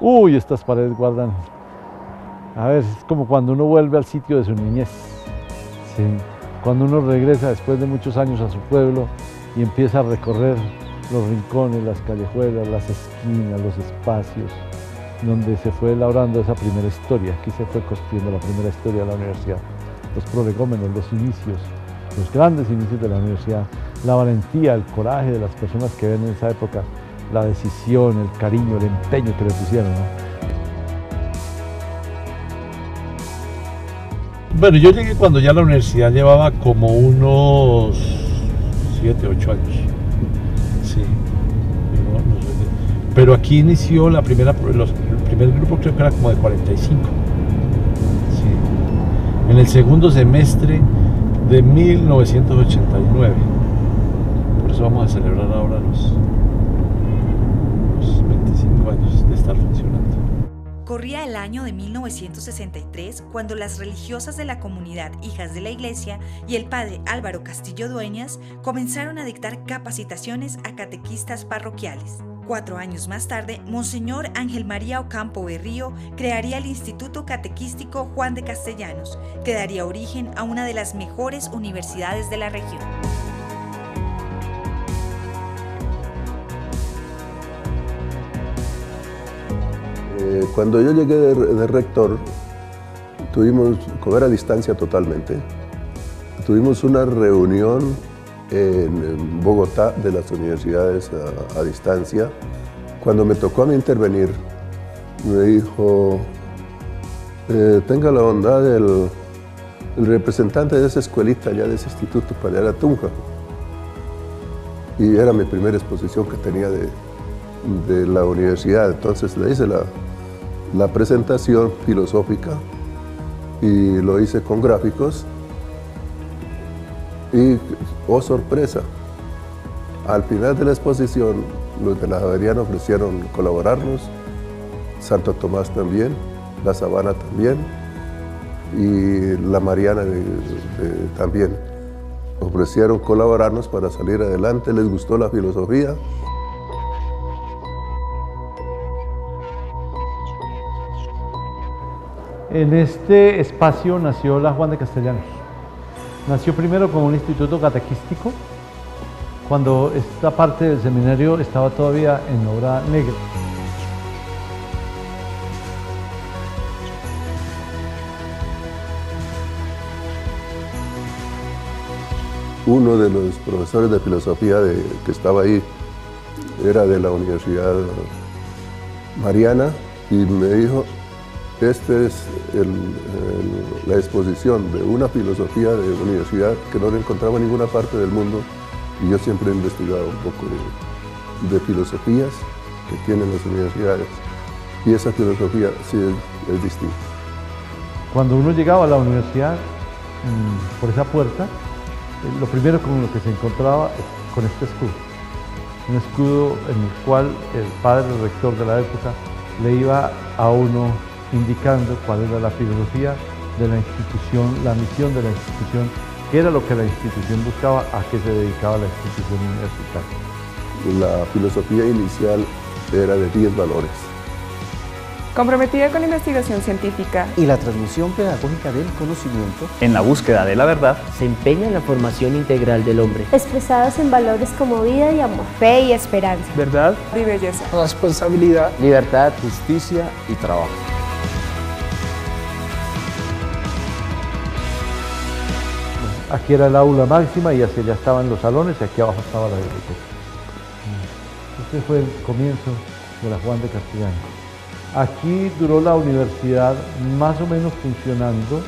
Uy, estas paredes guardan. A ver, es como cuando uno vuelve al sitio de su niñez. Cuando uno regresa después de muchos años a su pueblo y empieza a recorrer los rincones, las callejuelas, las esquinas, los espacios, donde se fue elaborando esa primera historia. Aquí se fue construyendo la primera historia de la universidad. Los prolegómenos, los inicios, los grandes inicios de la universidad, la valentía, el coraje de las personas que ven en esa época, la decisión, el cariño, el empeño que le pusieron. Bueno, yo llegué cuando ya la universidad llevaba como unos 7, 8 años. Sí. Pero aquí inició la primera, los, el primer grupo creo que era como de 45. Sí. En el segundo semestre de 1989. Por eso vamos a celebrar ahora los, los 25 años de estar funcionando. Corría el año de 1963 cuando las religiosas de la comunidad Hijas de la Iglesia y el padre Álvaro Castillo Dueñas comenzaron a dictar capacitaciones a catequistas parroquiales. Cuatro años más tarde, Monseñor Ángel María Ocampo Berrío crearía el Instituto Catequístico Juan de Castellanos, que daría origen a una de las mejores universidades de la región. Eh, cuando yo llegué de, rector, tuvimos, como era a distancia totalmente, tuvimos una reunión en, Bogotá de las universidades a, distancia. Cuando me tocó a mí intervenir, me dijo, eh, tenga la bondad del el representante de esa escuelita allá, de ese instituto para allá Tunja. Y era mi primera exposición que tenía de, de la universidad. Entonces le hice la, la presentación filosófica y lo hice con gráficos y, oh sorpresa, al final de la exposición, los de la Javeriana ofrecieron colaborarnos, Santo Tomás también, la Sabana también, y la Mariana también. Ofrecieron colaborarnos para salir adelante, les gustó la filosofía. En este espacio nació la Juan de Castellanos. Nació primero como un instituto catequístico, cuando esta parte del seminario estaba todavía en obra negra. Uno de los profesores de filosofía que estaba ahí era de la Universidad Mariana y me dijo, esta es la exposición de una filosofía de universidad que no la encontraba en ninguna parte del mundo y yo siempre he investigado un poco de, filosofías que tienen las universidades y esa filosofía sí es, distinta. Cuando uno llegaba a la universidad mm, por esa puerta, eh, lo primero con lo que se encontraba es con este escudo. Un escudo en el cual el padre, el rector de la época, le iba a uno indicando cuál era la filosofía de la institución, la misión de la institución, qué era lo que la institución buscaba, a qué se dedicaba la institución universitaria. La filosofía inicial era de 10 valores. Comprometida con la investigación científica. Y la transmisión pedagógica del conocimiento, en la búsqueda de la verdad, se empeña en la formación integral del hombre, expresados en valores como vida y amor, fe y esperanza, verdad. Y belleza, responsabilidad, libertad, justicia y trabajo. Aquí era el aula máxima y hacia allá estaban los salones y aquí abajo estaba la biblioteca. Este fue el comienzo de la Juan de Castellano. Aquí duró la universidad más o menos funcionando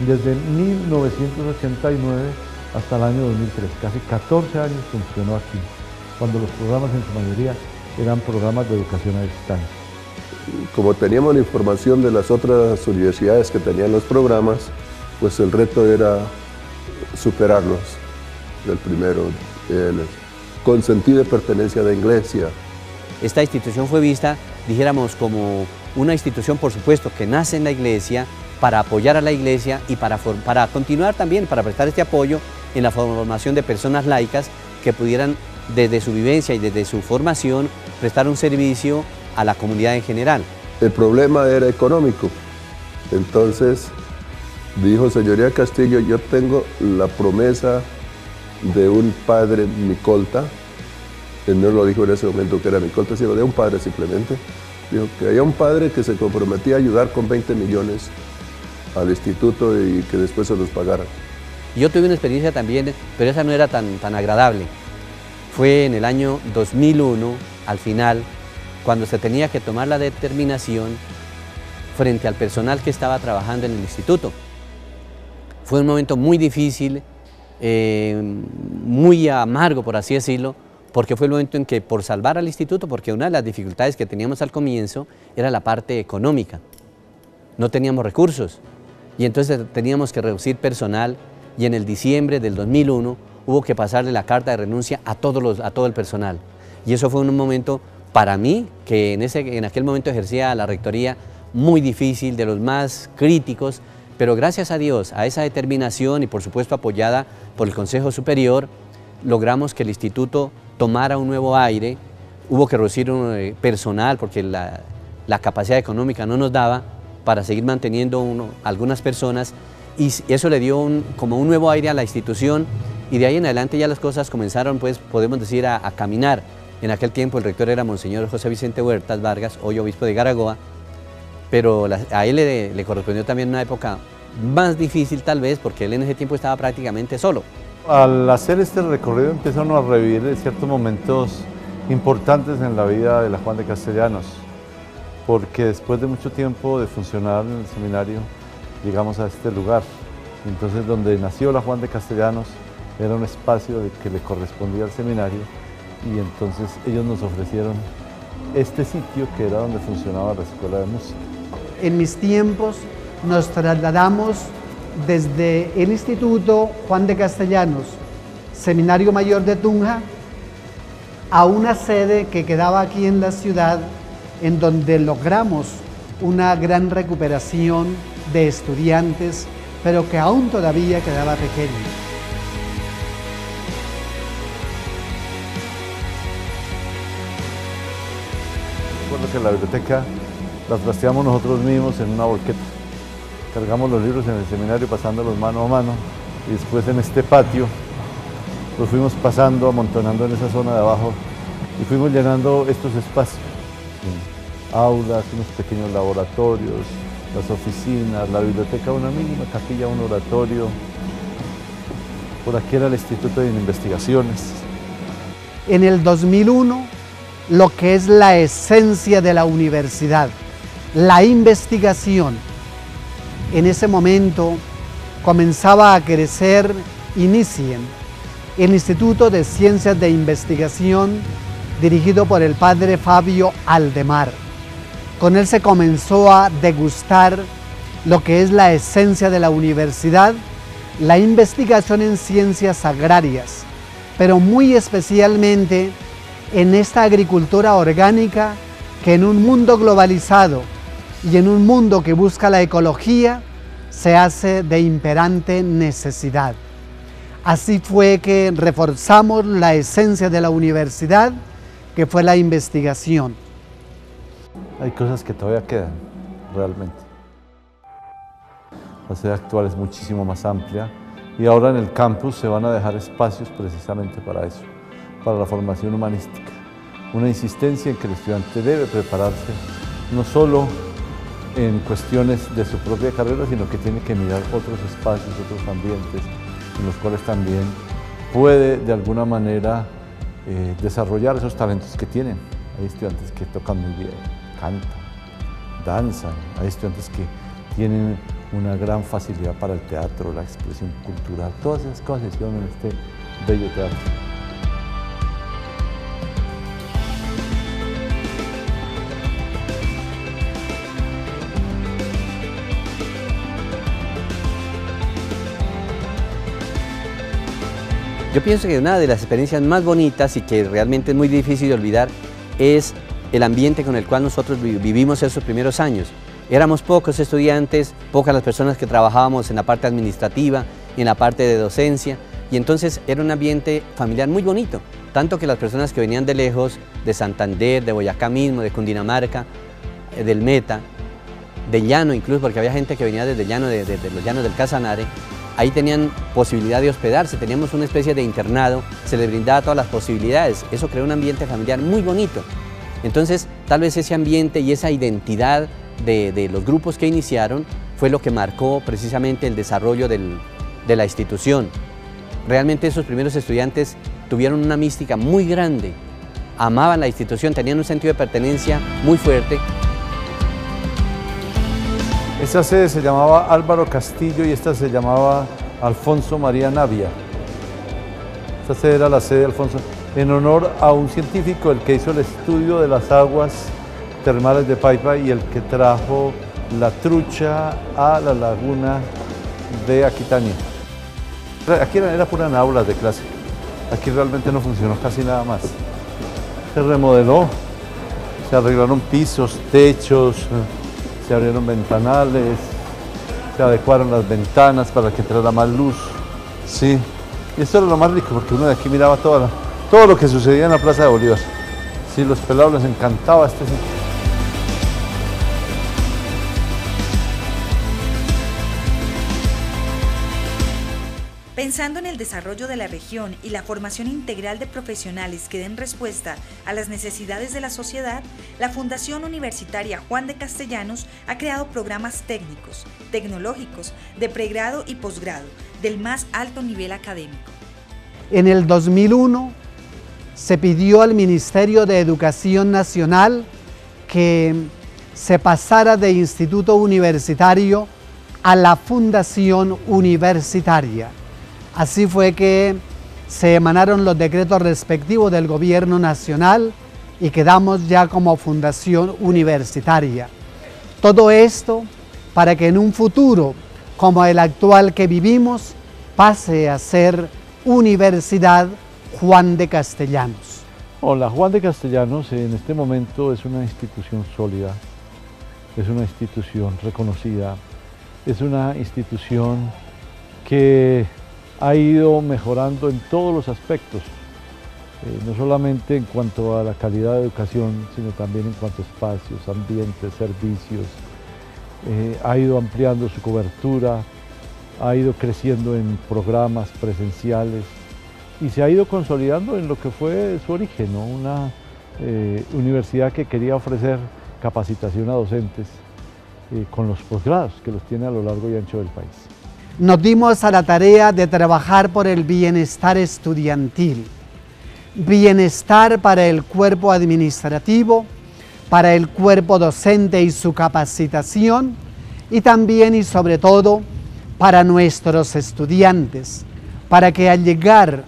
desde 1989 hasta el año 2003. Casi 14 años funcionó aquí, cuando los programas en su mayoría eran programas de educación a distancia. Como teníamos la información de las otras universidades que tenían los programas, pues el reto era superarlos del primero, con sentido de pertenencia de iglesia. Esta institución fue vista, dijéramos, como una institución, por supuesto, que nace en la iglesia para apoyar a la iglesia y para, para continuar también, para prestar este apoyo en la formación de personas laicas que pudieran, desde su vivencia y desde su formación, prestar un servicio a la comunidad en general. el problema era económico. Entonces dijo, señoría Castillo, yo tengo la promesa de un padre Micolta, él no lo dijo en ese momento que era Micolta, sino de un padre simplemente, dijo que había un padre que se comprometía a ayudar con 20 millones al instituto y que después se los pagaran. Yo tuve una experiencia también, pero esa no era tan, tan agradable. Fue en el año 2001, al final, cuando se tenía que tomar la determinación frente al personal que estaba trabajando en el instituto. Fue un momento muy difícil, eh, muy amargo, por así decirlo, porque fue el momento en que por salvar al instituto, porque una de las dificultades que teníamos al comienzo era la parte económica. No teníamos recursos y entonces teníamos que reducir personal y en el diciembre del 2001 hubo que pasarle la carta de renuncia a, a todo el personal. Y eso fue un momento para mí, que en, ese, en aquel momento ejercía la rectoría, muy difícil, de los más críticos, pero gracias a Dios, a esa determinación y por supuesto apoyada por el Consejo Superior, logramos que el instituto tomara un nuevo aire, hubo que reducir un, eh, personal porque la, capacidad económica no nos daba para seguir manteniendo algunas personas. Y eso le dio un, como un nuevo aire a la institución. Y de ahí en adelante ya las cosas comenzaron, pues podemos decir, a, a caminar. En aquel tiempo el rector era Monseñor José Vicente Huertas Vargas, hoy obispo de Garagoa, pero a él le, le, correspondió también una época más difícil tal vez, porque él en ese tiempo estaba prácticamente solo. Al hacer este recorrido empezaron a revivir ciertos momentos importantes en la vida de la Juan de Castellanos, porque después de mucho tiempo de funcionar en el seminario, llegamos a este lugar. Entonces, donde nació la Juan de Castellanos, era un espacio que le correspondía al seminario y entonces ellos nos ofrecieron este sitio que era donde funcionaba la escuela de música. En mis tiempos nos trasladamos desde el Instituto Juan de Castellanos, Seminario Mayor de Tunja, a una sede que quedaba aquí en la ciudad, en donde logramos una gran recuperación de estudiantes, pero que aún todavía quedaba pequeña. Recuerdo que la biblioteca la trasteamos nosotros mismos en una volqueta. Cargamos los libros en el seminario pasándolos mano a mano y después en este patio los fuimos pasando, amontonando en esa zona de abajo y fuimos llenando estos espacios. Aulas, unos pequeños laboratorios, las oficinas, la biblioteca, una mínima capilla, un oratorio. Por aquí era el Instituto de Investigaciones. En el 2001, lo que es la esencia de la universidad, la investigación, en ese momento comenzaba a crecer, inicien, el Instituto de Ciencias de Investigación dirigido por el padre Fabio Aldemar. Con él se comenzó a degustar lo que es la esencia de la universidad, la investigación en ciencias agrarias, pero muy especialmente en esta agricultura orgánica que en un mundo globalizado y en un mundo que busca la ecología se hace de imperante necesidad. Así fue que reforzamos la esencia de la universidad, que fue la investigación. Hay cosas que todavía quedan, realmente. La sede actual es muchísimo más amplia y ahora en el campus se van a dejar espacios precisamente para eso, para la formación humanística. Una insistencia en que el estudiante debe prepararse no solo en cuestiones de su propia carrera, sino que tiene que mirar otros espacios, otros ambientes, en los cuales también puede de alguna manera eh, desarrollar esos talentos que tienen. Hay estudiantes que tocan muy bien, cantan, danzan, hay estudiantes que tienen una gran facilidad para el teatro, la expresión cultural, todas esas cosas hicieron en este bello teatro. Yo pienso que una de las experiencias más bonitas y que realmente es muy difícil de olvidar es el ambiente con el cual nosotros vivimos esos primeros años. Éramos pocos estudiantes, pocas las personas que trabajábamos en la parte administrativa, en la parte de docencia, y entonces era un ambiente familiar muy bonito, tanto que las personas que venían de lejos, de Santander, de Boyacá mismo, de Cundinamarca, del Meta, de Llano incluso, porque había gente que venía desde Llano, de, los Llanos del Casanare, ahí tenían posibilidad de hospedarse, teníamos una especie de internado, se les brindaba todas las posibilidades, eso creó un ambiente familiar muy bonito. Entonces, tal vez ese ambiente y esa identidad de, los grupos que iniciaron fue lo que marcó precisamente el desarrollo de la institución. Realmente esos primeros estudiantes tuvieron una mística muy grande, amaban la institución, tenían un sentido de pertenencia muy fuerte. Esa sede se llamaba Álvaro Castillo y esta se llamaba Alfonso María Navia. Esta sede era la sede de Alfonso, en honor a un científico, el que hizo el estudio de las aguas termales de Paipa y el que trajo la trucha a la laguna de Aquitania. Aquí era puras aulas de clase. Aquí realmente no funcionó casi nada más. Se remodeló, se arreglaron pisos, techos, se abrieron ventanales, se adecuaron las ventanas para que entrara más luz. Sí, y esto era lo más rico porque uno de aquí miraba todo lo que sucedía en la Plaza de Bolívar. Sí, los pelados les encantaba este sitio. Pensando en el desarrollo de la región y la formación integral de profesionales que den respuesta a las necesidades de la sociedad, la Fundación Universitaria Juan de Castellanos ha creado programas técnicos, tecnológicos, de pregrado y posgrado, del más alto nivel académico. En el 2001 se pidió al Ministerio de Educación Nacional que se pasara de instituto universitario a la Fundación Universitaria Así fue que se emanaron los decretos respectivos del gobierno nacional y quedamos ya como fundación universitaria. Todo esto para que en un futuro como el actual que vivimos pase a ser Universidad Juan de Castellanos. Hola, Juan de Castellanos en este momento es una institución sólida, es una institución reconocida, es una institución que ha ido mejorando en todos los aspectos, eh, no solamente en cuanto a la calidad de educación, sino también en cuanto a espacios, ambientes, servicios. Eh, ha ido ampliando su cobertura, ha ido creciendo en programas presenciales y se ha ido consolidando en lo que fue su origen, una eh, universidad que quería ofrecer capacitación a docentes con los posgrados que los tiene a lo largo y ancho del país nos dimos a la tarea de trabajar por el bienestar estudiantil, bienestar para el cuerpo administrativo, para el cuerpo docente y su capacitación, y también y sobre todo para nuestros estudiantes, para que al llegar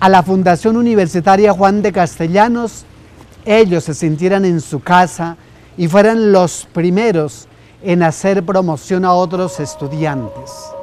a la Fundación Universitaria Juan de Castellanos, ellos se sintieran en su casa y fueran los primeros en hacer promoción a otros estudiantes.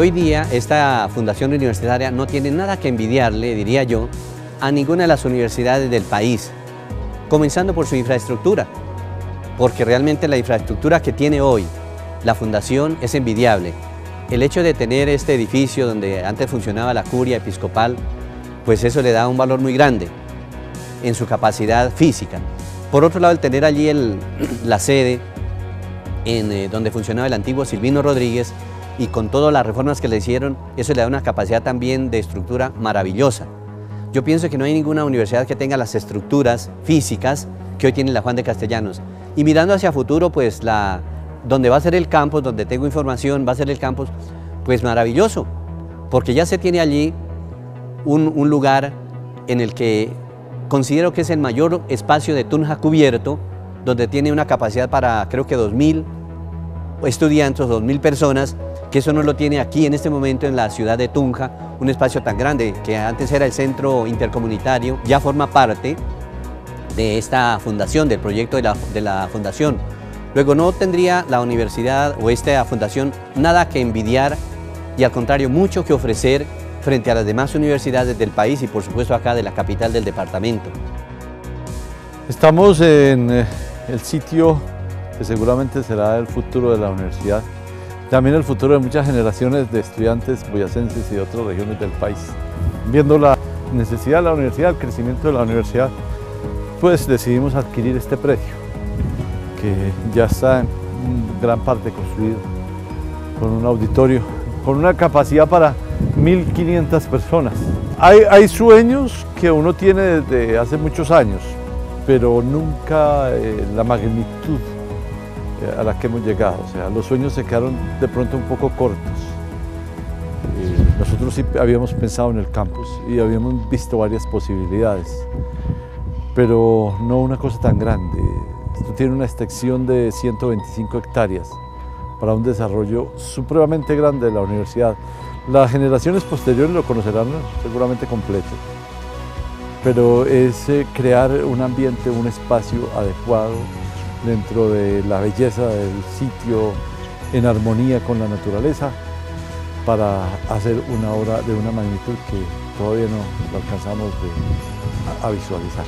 Hoy día esta fundación universitaria no tiene nada que envidiarle, diría yo, a ninguna de las universidades del país, comenzando por su infraestructura, porque realmente la infraestructura que tiene hoy la fundación es envidiable. El hecho de tener este edificio donde antes funcionaba la curia episcopal, pues eso le da un valor muy grande en su capacidad física. Por otro lado, el tener allí la sede en eh, donde funcionaba el antiguo Silvino Rodríguez, y con todas las reformas que le hicieron, eso le da una capacidad también de estructura maravillosa. Yo pienso que no hay ninguna universidad que tenga las estructuras físicas que hoy tiene la Juan de Castellanos. Y mirando hacia futuro, pues la, donde va a ser el campus, donde tengo información, va a ser el campus, pues maravilloso, porque ya se tiene allí un, un lugar en el que considero que es el mayor espacio de Tunja cubierto, donde tiene una capacidad para creo que 2.000 estudiantes, 2.000 personas, que eso no lo tiene aquí en este momento en la ciudad de Tunja, un espacio tan grande que antes era el centro intercomunitario, ya forma parte de esta fundación, del proyecto de la, fundación. Luego no tendría la universidad o esta fundación nada que envidiar y al contrario mucho que ofrecer frente a las demás universidades del país y por supuesto acá de la capital del departamento. Estamos en eh, el sitio que seguramente será el futuro de la universidad, también el futuro de muchas generaciones de estudiantes boyacenses y de otras regiones del país. Viendo la necesidad de la universidad, el crecimiento de la universidad, pues decidimos adquirir este predio, que ya está en gran parte construido, con un auditorio, con una capacidad para 1.500 personas. Hay, sueños que uno tiene desde hace muchos años, pero nunca eh, la magnitud a la que hemos llegado. O sea, los sueños se quedaron de pronto un poco cortos. Eh, nosotros sí habíamos pensado en el campus y habíamos visto varias posibilidades, pero no una cosa tan grande. Esto tiene una extensión de 125 hectáreas para un desarrollo supremamente grande de la universidad. Las generaciones posteriores lo conocerán seguramente completo, pero es eh, crear un ambiente, un espacio adecuado dentro de la belleza del sitio, en armonía con la naturaleza, para hacer una obra de una magnitud que todavía no lo alcanzamos a visualizar.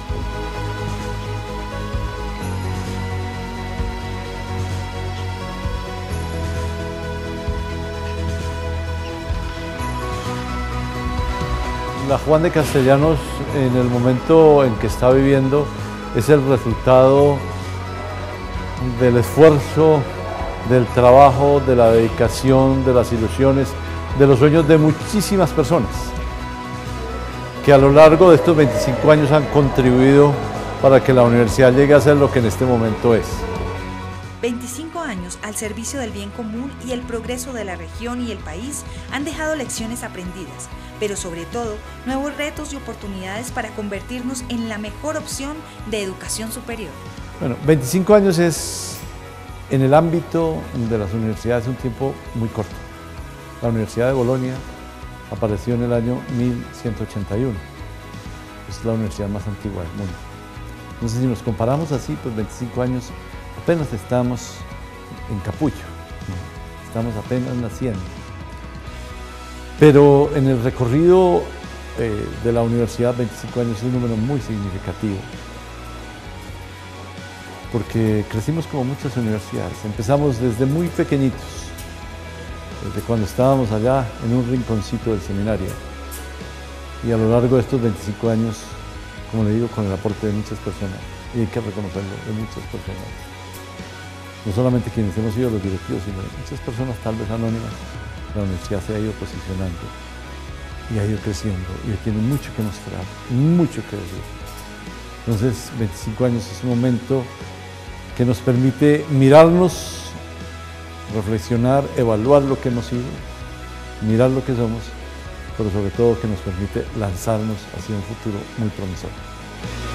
la Juan de Castellanos en el momento en que está viviendo es el resultado del esfuerzo, del trabajo, de la dedicación, de las ilusiones, de los sueños de muchísimas personas que a lo largo de estos 25 años han contribuido para que la universidad llegue a ser lo que en este momento es. 25 años al servicio del bien común y el progreso de la región y el país han dejado lecciones aprendidas, pero sobre todo nuevos retos y oportunidades para convertirnos en la mejor opción de educación superior. Bueno, 25 años es en el ámbito de las universidades un tiempo muy corto. La Universidad de Bolonia apareció en el año 1181. Es la universidad más antigua del mundo. Entonces, si nos comparamos así, pues 25 años apenas estamos en capullo, estamos apenas naciendo. Pero en el recorrido eh, de la universidad, 25 años es un número muy significativo, porque crecimos como muchas universidades, empezamos desde muy pequeñitos, desde cuando estábamos allá en un rinconcito del seminario, y a lo largo de estos 25 años, como le digo, con el aporte de muchas personas, y hay que reconocerlo, de muchas personas, no solamente quienes hemos sido los directivos, sino muchas personas tal vez anónimas, la universidad se ha ido posicionando y ha ido creciendo y tiene mucho que mostrar, mucho que decir. Entonces, 25 años es un momento que nos permite mirarnos, reflexionar, evaluar lo que hemos sido, mirar lo que somos, pero sobre todo que nos permite lanzarnos hacia un futuro muy promisorio.